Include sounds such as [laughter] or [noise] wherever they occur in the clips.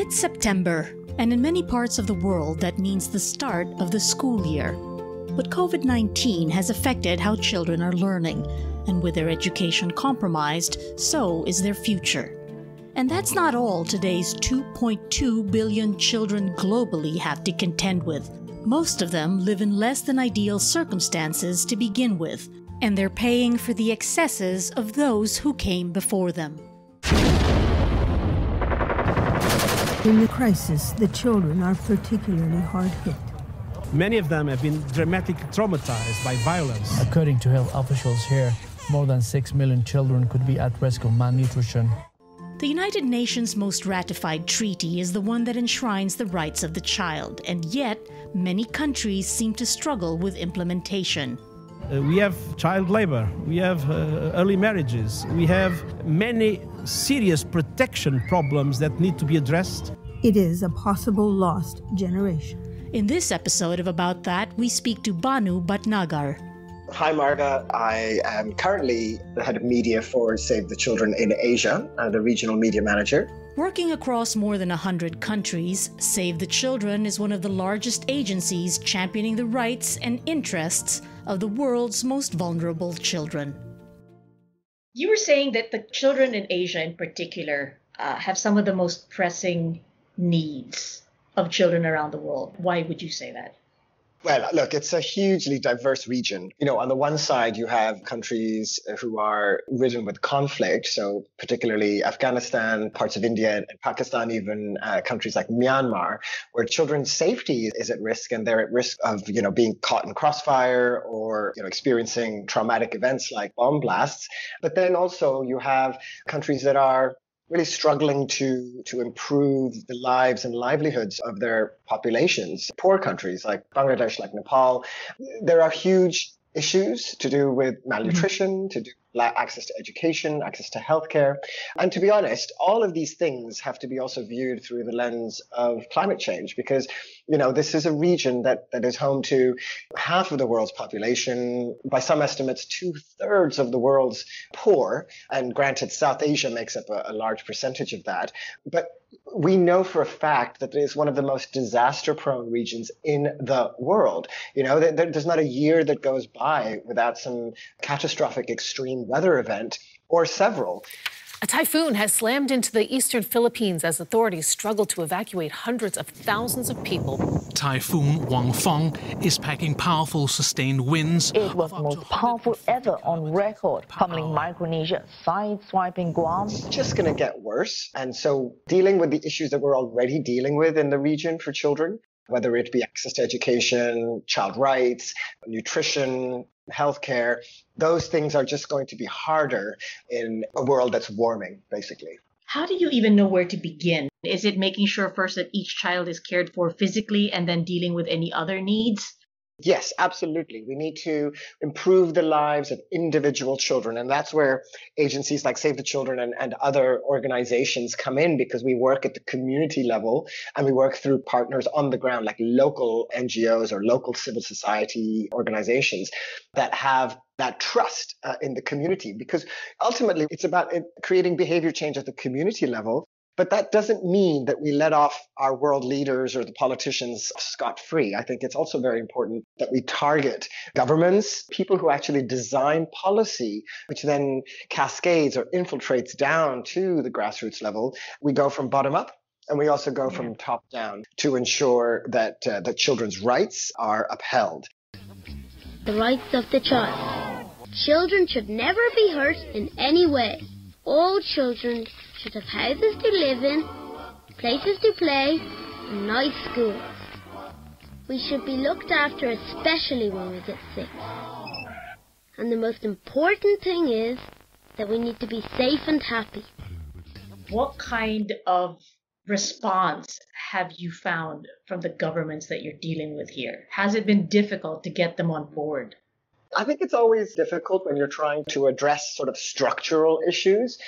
It's September, and in many parts of the world, that means the start of the school year. But COVID 19 has affected how children are learning, and with their education compromised, so is their future. And that's not all today's 2.2 billion children globally have to contend with. Most of them live in less than ideal circumstances to begin with, and they're paying for the excesses of those who came before them. In the crisis, the children are particularly hard hit. Many of them have been dramatically traumatized by violence. According to health officials here, more than 6 million children could be at risk of malnutrition. The United Nations' most ratified treaty is the one that enshrines the rights of the child, and yet many countries seem to struggle with implementation. Uh, we have child labor, we have uh, early marriages, we have many serious protection problems that need to be addressed. It is a possible lost generation. In this episode of About That, we speak to Bhanu Bhatnagar. Hi, Marga. I am currently the head of media for Save the Children in Asia, uh, the regional media manager. Working across more than 100 countries, Save the Children is one of the largest agencies championing the rights and interests of the world's most vulnerable children. You were saying that the children in Asia, in particular, uh, have some of the most pressing needs of children around the world. Why would you say that? Well, look, it's a hugely diverse region. You know, on the one side, you have countries who are ridden with conflict. So, particularly Afghanistan, parts of India and Pakistan, even uh, countries like Myanmar, where children's safety is at risk and they're at risk of, you know, being caught in crossfire or, you know, experiencing traumatic events like bomb blasts. But then also you have countries that are really struggling to to improve the lives and livelihoods of their populations. Poor countries like Bangladesh, like Nepal, there are huge issues to do with malnutrition, mm-hmm. to do access to education, access to healthcare. And to be honest, all of these things have to be also viewed through the lens of climate change because, you know, this is a region that, that is home to half of the world's population, by some estimates, two thirds of the world's poor. And granted, South Asia makes up a, a large percentage of that. But we know for a fact that it is one of the most disaster prone regions in the world. You know, there, there's not a year that goes by without some catastrophic extreme weather event or several. A typhoon has slammed into the eastern Philippines as authorities struggle to evacuate hundreds of thousands of people. Typhoon Vongfong is packing powerful sustained winds. It was the most powerful ever on record, pummeling Micronesia, sideswiping Guam. It's just going to get worse. And so dealing with the issues that we're already dealing with in the region for children, whether it be access to education, child rights, nutrition, healthcare, those things are just going to be harder in a world that's warming, basically. How do you even know where to begin? Is it making sure first that each child is cared for physically and then dealing with any other needs? Yes, absolutely. We need to improve the lives of individual children. And that's where agencies like Save the Children and, and other organizations come in because we work at the community level and we work through partners on the ground, like local NGOs or local civil society organizations that have that trust uh, in the community because ultimately it's about creating behavior change at the community level but that doesn't mean that we let off our world leaders or the politicians scot free. I think it's also very important that we target governments, people who actually design policy, which then cascades or infiltrates down to the grassroots level. We go from bottom up and we also go from top down to ensure that uh, that children's rights are upheld. The rights of the child. Children should never be hurt in any way. All children should have houses to live in, places to play, and nice schools. We should be looked after especially when we get sick. And the most important thing is that we need to be safe and happy. What kind of response have you found from the governments that you're dealing with here? Has it been difficult to get them on board? I think it's always difficult when you're trying to address sort of structural issues.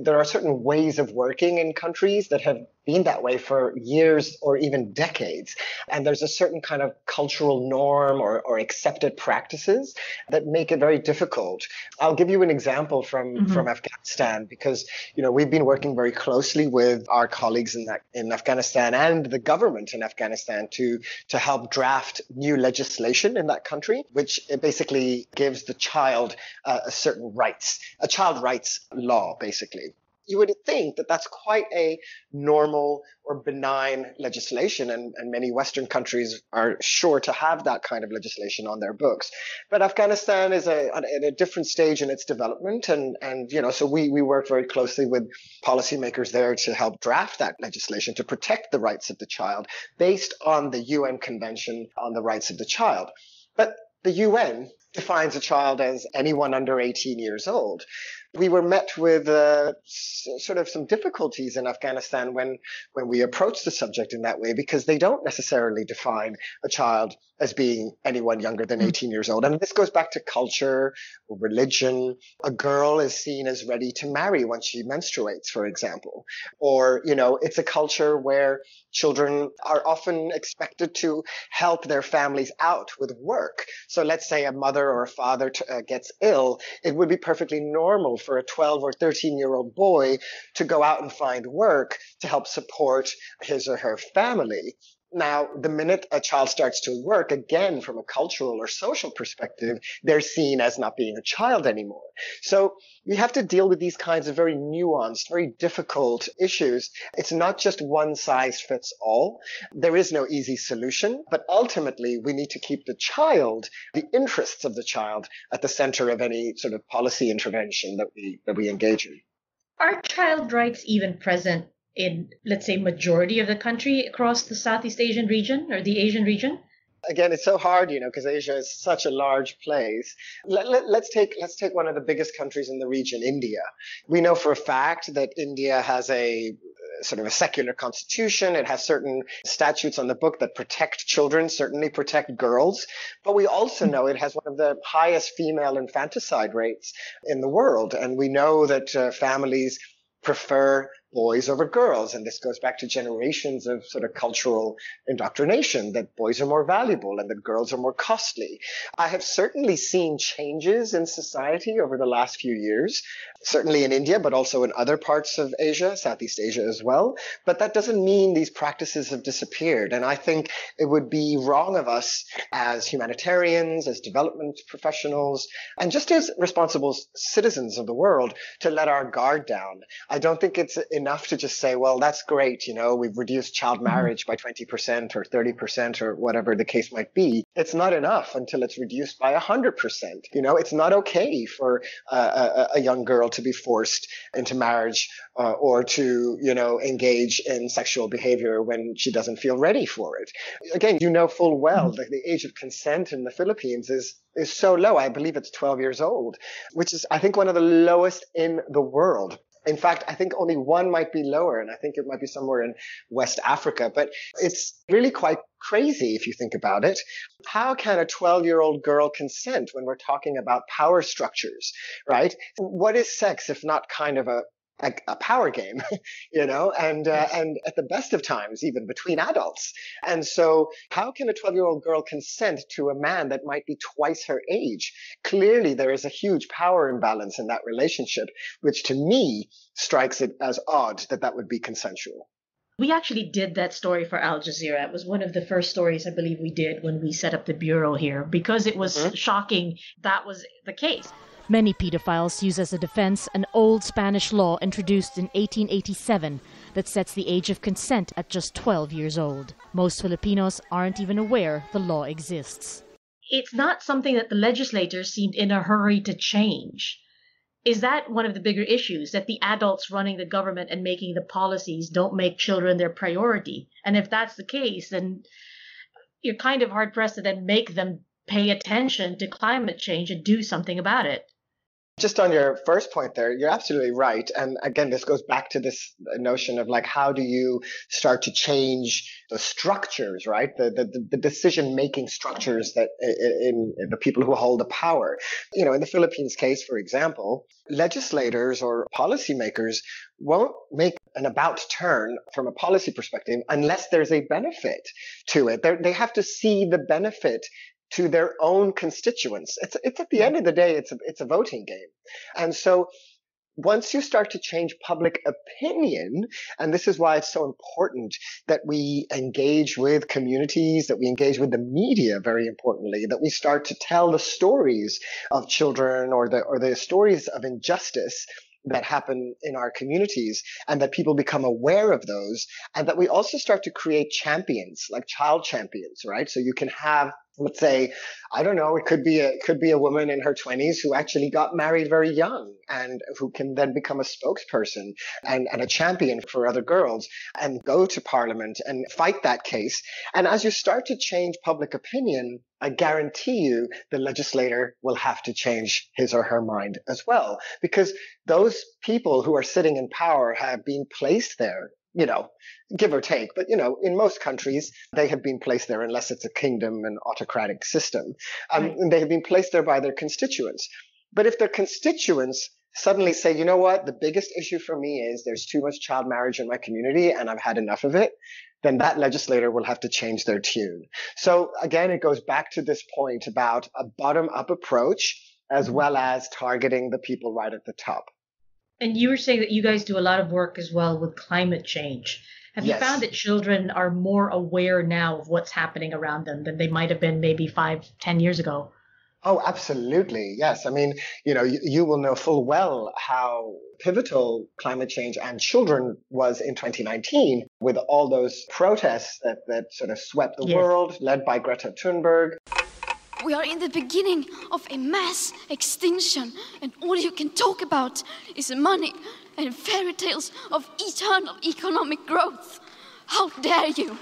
There are certain ways of working in countries that have been that way for years or even decades. And there's a certain kind of cultural norm or, or accepted practices that make it very difficult. I'll give you an example from, mm-hmm. from Afghanistan because, you know, we've been working very closely with our colleagues in that, in Afghanistan and the government in Afghanistan to, to help draft new legislation in that country, which basically gives the child uh, a certain rights, a child rights law, basically you would think that that's quite a normal or benign legislation, and, and many Western countries are sure to have that kind of legislation on their books. But Afghanistan is a, at a different stage in its development, and and you know, so we we work very closely with policymakers there to help draft that legislation to protect the rights of the child based on the UN Convention on the Rights of the Child. But the UN defines a child as anyone under 18 years old we were met with uh, sort of some difficulties in Afghanistan when when we approached the subject in that way because they don't necessarily define a child as being anyone younger than hmm. 18 years old. And this goes back to culture, or religion. A girl is seen as ready to marry once she menstruates, for example. Or, you know, it's a culture where children are often expected to help their families out with work. So let's say a mother or a father t- uh, gets ill. It would be perfectly normal for a 12 or 13 year old boy to go out and find work to help support his or her family. Now, the minute a child starts to work, again, from a cultural or social perspective, they're seen as not being a child anymore. So we have to deal with these kinds of very nuanced, very difficult issues. It's not just one size fits all. There is no easy solution, but ultimately we need to keep the child, the interests of the child at the center of any sort of policy intervention that we, that we engage in. Are child rights even present in, let's say, majority of the country across the Southeast Asian region or the Asian region? Again, it's so hard, you know, because Asia is such a large place. Let, let, let's take let's take one of the biggest countries in the region, India. We know for a fact that India has a sort of a secular constitution. It has certain statutes on the book that protect children, certainly protect girls. But we also know it has one of the highest female infanticide rates in the world. And we know that uh, families prefer boys over girls. And this goes back to generations of sort of cultural indoctrination that boys are more valuable and that girls are more costly. I have certainly seen changes in society over the last few years, certainly in India, but also in other parts of Asia, Southeast Asia as well. But that doesn't mean these practices have disappeared. And I think it would be wrong of us as humanitarians, as development professionals, and just as responsible citizens of the world to let our guard down. I don't think it's in enough to just say, well, that's great. You know, we've reduced child mm-hmm. marriage by 20% or 30% or whatever the case might be. It's not enough until it's reduced by 100%. You know, it's not okay for uh, a, a, young girl to be forced into marriage uh, or to, you know, engage in sexual behavior when she doesn't feel ready for it. Again, you know full well mm-hmm. that the age of consent in the Philippines is is so low. I believe it's 12 years old, which is, I think, one of the lowest in the world. In fact, I think only one might be lower, and I think it might be somewhere in West Africa. But it's really quite crazy if you think about it. How can a 12 year old girl consent when we're talking about power structures, right? What is sex if not kind of a, a, a power game, [laughs] you know, and uh, and at the best of times, even between adults. And so, how can a 12 year old girl consent to a man that might be twice her age? Clearly, there is a huge power imbalance in that relationship, which to me strikes it as odd that that would be consensual. We actually did that story for Al Jazeera. It was one of the first stories I believe we did when we set up the bureau here because it was mm-hmm. shocking that was the case. Many pedophiles use as a defense an old Spanish law introduced in 1887 that sets the age of consent at just 12 years old. Most Filipinos aren't even aware the law exists. It's not something that the legislators seemed in a hurry to change. Is that one of the bigger issues that the adults running the government and making the policies don't make children their priority? And if that's the case, then you're kind of hard pressed to then make them pay attention to climate change and do something about it. Just on your first point there, you're absolutely right. And again, this goes back to this notion of like, how do you start to change the structures, right? The, the, the decision making structures that in, in, the people who hold the power. You know, in the Philippines case, for example, legislators or policymakers won't make an about turn from a policy perspective unless there's a benefit to it. They're, they have to see the benefit to their own constituents. It's, it's at the end of the day, it's a, it's a voting game. And so once you start to change public opinion, and this is why it's so important that we engage with communities, that we engage with the media very importantly, that we start to tell the stories of children or the, or the stories of injustice that happen in our communities and that people become aware of those and that we also start to create champions like child champions right so you can have let's say i don't know it could be a could be a woman in her 20s who actually got married very young and who can then become a spokesperson and, and a champion for other girls and go to parliament and fight that case. And as you start to change public opinion I guarantee you the legislator will have to change his or her mind as well, because those people who are sitting in power have been placed there you know, give or take. But, you know, in most countries, they have been placed there unless it's a kingdom and autocratic system. Um, right. And they have been placed there by their constituents. But if their constituents suddenly say, you know what, the biggest issue for me is there's too much child marriage in my community and I've had enough of it, then that legislator will have to change their tune. So again, it goes back to this point about a bottom up approach as mm-hmm. well as targeting the people right at the top. And you were saying that you guys do a lot of work as well with climate change. Have yes. you found that children are more aware now of what's happening around them than they might have been maybe five, ten years ago? Oh, absolutely. Yes. I mean, you know, you, you, will know full well how pivotal climate change and children was in 2019 with all those protests that, that sort of swept the yes. world, led by Greta Thunberg. We are in the beginning of a mass extinction, and all you can talk about is money and fairy tales of eternal economic growth. How dare you!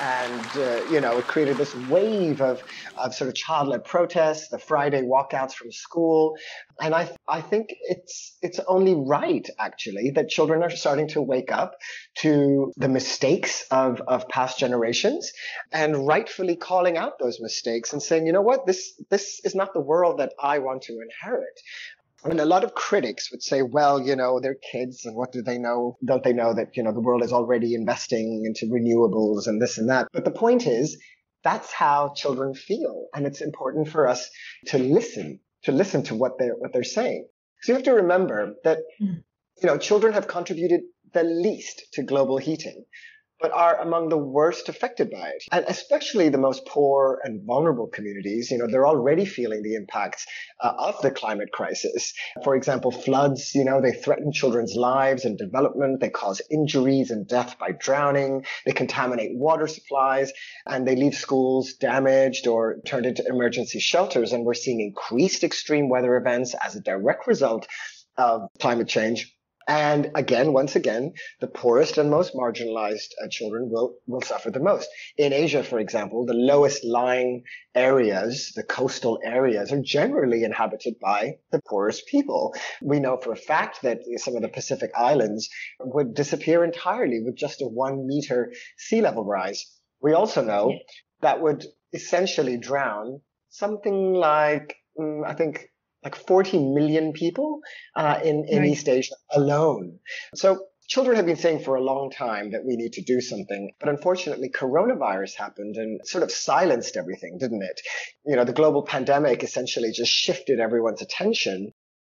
And uh, you know it created this wave of, of sort of child-led protests the friday walkouts from school. And i i think it's it's only right actually that children are starting to wake up to the mistakes of of past generations and rightfully calling out those mistakes and saying you know what? This this is not the world that i want to inherit I mean, a lot of critics would say, well, you know, they're kids and what do they know? Don't they know that, you know, the world is already investing into renewables and this and that? But the point is, that's how children feel. And it's important for us to listen, to listen to what they're, what they're saying. So you have to remember that, hmm. you know, children have contributed the least to global heating but are among the worst affected by it. And especially the most poor and vulnerable communities, you know, they're already feeling the impacts uh, of the climate crisis. For example, floods, you know, they threaten children's lives and development. They cause injuries and death by drowning. They contaminate water supplies and they leave schools damaged or turned into emergency shelters. And we're seeing increased extreme weather events as a direct result of climate change. And again, once again, the poorest and most marginalized uh, children will, will suffer the most. In Asia, for example, the lowest lying areas, the coastal areas are generally inhabited by the poorest people. We know for a fact that some of the Pacific islands would disappear entirely with just a one meter sea level rise. We also know that would essentially drown something like, mm, I think like 40 million people uh, in, in right. East Asia alone. So children have been saying for a long time that we need to do something. But unfortunately, coronavirus happened and sort of silenced everything, didn't it? You know, the global pandemic essentially just shifted everyone's attention.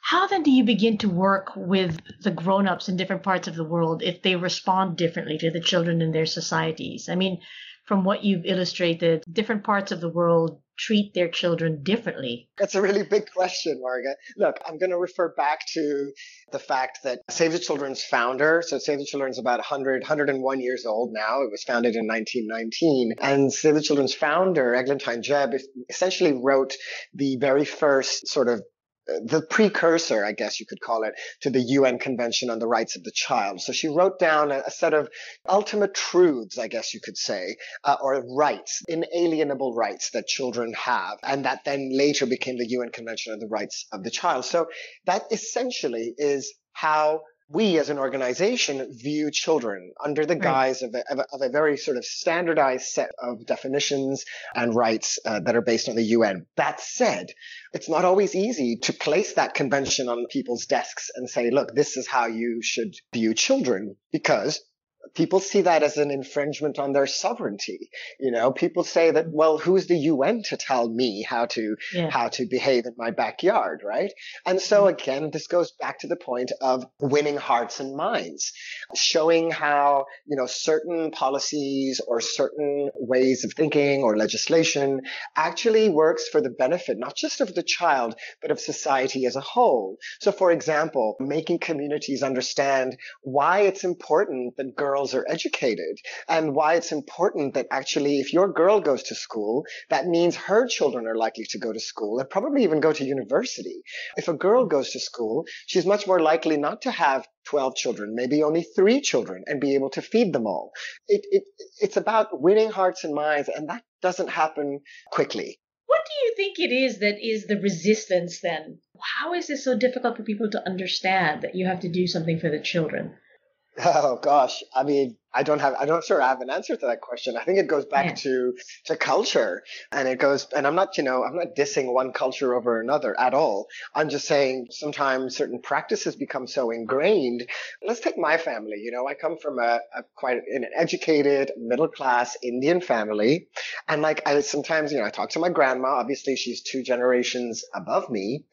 How then do you begin to work with the grown-ups in different parts of the world if they respond differently to the children in their societies? I mean, from what you've illustrated, different parts of the world treat their children differently? That's a really big question, Marga. Look, I'm going to refer back to the fact that Save the Children's founder, so Save the Children's about 100, 101 years old now. It was founded in 1919. And Save the Children's founder, Eglantine Jebb, essentially wrote the very first sort of the precursor, I guess you could call it, to the UN Convention on the Rights of the Child. So she wrote down a, a set of ultimate truths, I guess you could say, uh, or rights, inalienable rights that children have, and that then later became the UN Convention on the Rights of the Child. So that essentially is how we as an organization view children under the guise of, a, of, a, of, a, very sort of standardized set of definitions and rights uh, that are based on the UN. That said, it's not always easy to place that convention on people's desks and say, look, this is how you should view children because people see that as an infringement on their sovereignty. You know, people say that, well, who's the UN to tell me how to, yeah. how to behave in my backyard, right? And so mm-hmm. again, this goes back to the point of winning hearts and minds, showing how, you know, certain policies or certain ways of thinking or legislation actually works for the benefit, not just of the child, but of society as a whole. So for example, making communities understand why it's important that girls girls are educated and why it's important that actually if your girl goes to school, that means her children are likely to go to school and probably even go to university. If a girl goes to school, she's much more likely not to have 12 children, maybe only three children and be able to feed them all. It, it, it's about winning hearts and minds and that doesn't happen quickly. What do you think it is that is the resistance then? How is this so difficult for people to understand that you have to do something for the children? [laughs] Oh gosh, I mean, I don't have, I don't sure I have an answer to that question. I think it goes back yeah. to to culture, and it goes, and I'm not, you know, I'm not dissing one culture over another at all. I'm just saying sometimes certain practices become so ingrained. Let's take my family. You know, I come from a, a quite an educated, middle class Indian family, and like I sometimes, you know, I talk to my grandma. Obviously, she's two generations above me,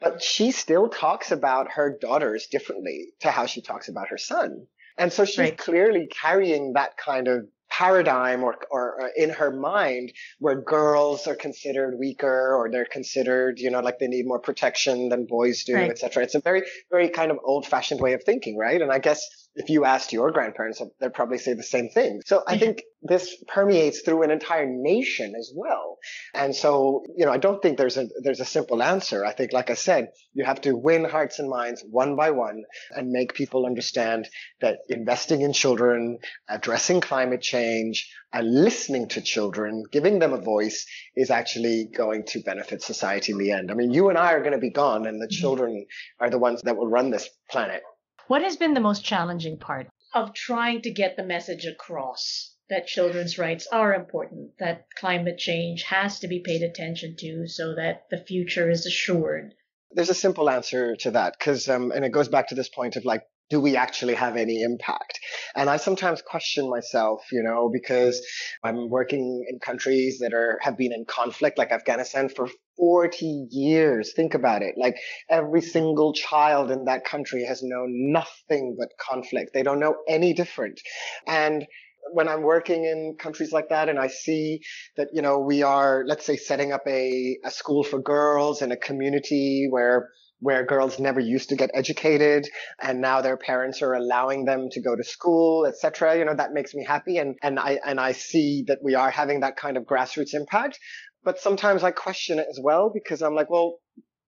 but she still talks about her daughters differently to how she talks about her son. And so she's right. clearly carrying that kind of paradigm or, or, or, in her mind where girls are considered weaker or they're considered, you know, like they need more protection than boys do, right. etc. It's a very, very kind of old fashioned way of thinking, right? And I guess if you asked your grandparents, they'd probably say the same thing. So I think this permeates through an entire nation as well. And so, you know, I don't think there's a, there's a simple answer. I think, like I said, you have to win hearts and minds one by one and make people understand that investing in children, addressing climate change, and listening to children, giving them a voice is actually going to benefit society in the end. I mean, you and I are going to be gone and the mm-hmm. children are the ones that will run this planet. What has been the most challenging part of trying to get the message across that children's rights are important, that climate change has to be paid attention to so that the future is assured? There's a simple answer to that because, um, and it goes back to this point of like, do we actually have any impact? And I sometimes question myself, you know, because I'm working in countries that are, have been in conflict, like Afghanistan for 40 years. Think about it. Like every single child in that country has known nothing but conflict. They don't know any different. And when I'm working in countries like that and I see that, you know, we are, let's say, setting up a, a school for girls in a community where where girls never used to get educated and now their parents are allowing them to go to school etc you know that makes me happy and and i and i see that we are having that kind of grassroots impact but sometimes I question it as well because I'm like, well,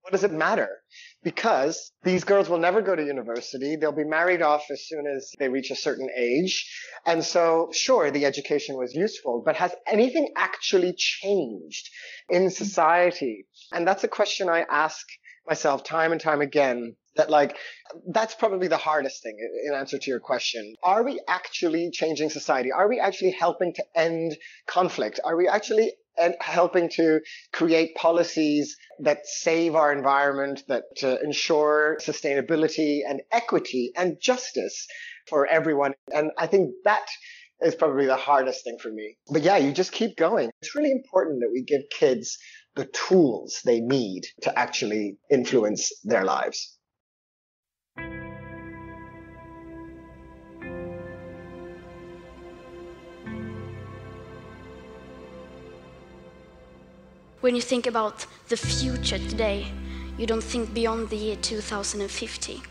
what does it matter? Because these girls will never go to university. They'll be married off as soon as they reach a certain age. And so, sure, the education was useful, but has anything actually changed in society? And that's a question I ask myself time and time again that like that's probably the hardest thing in answer to your question are we actually changing society are we actually helping to end conflict are we actually and helping to create policies that save our environment, that uh, ensure sustainability and equity and justice for everyone. And I think that is probably the hardest thing for me. But yeah, you just keep going. It's really important that we give kids the tools they need to actually influence their lives. When you think about the future today, you don't think beyond the year 2050.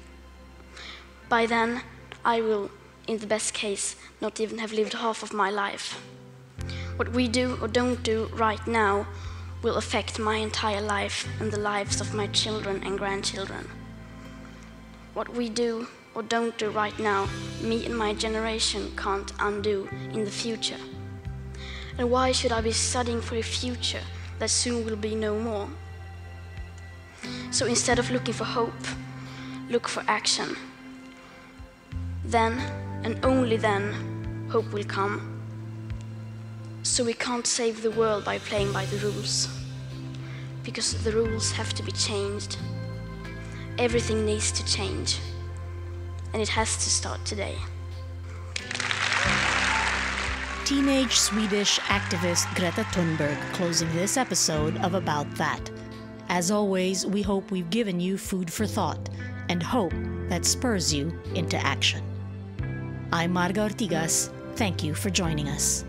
By then, I will, in the best case, not even have lived half of my life. What we do or don't do right now will affect my entire life and the lives of my children and grandchildren. What we do or don't do right now, me and my generation can't undo in the future. And why should I be studying for a future that soon will be no more? So instead of looking for hope, look for action. Then, and only then, hope will come. So we can't save the world by playing by the rules. Because the rules have to be changed. Everything needs to change. And it has to start today. Teenage Swedish activist Greta Thunberg closing this episode of About That. As always, we hope we've given you food for thought and hope that spurs you into action. I'm Marga Ortigas. Thank you for joining us.